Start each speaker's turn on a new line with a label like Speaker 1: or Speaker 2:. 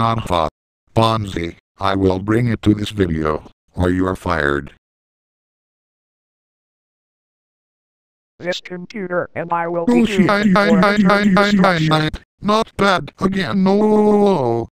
Speaker 1: Aha. Bonzi, I will bring it to this video, or you are fired.
Speaker 2: This computer and I will
Speaker 1: Oh,
Speaker 2: be for.
Speaker 1: Not bad again. No.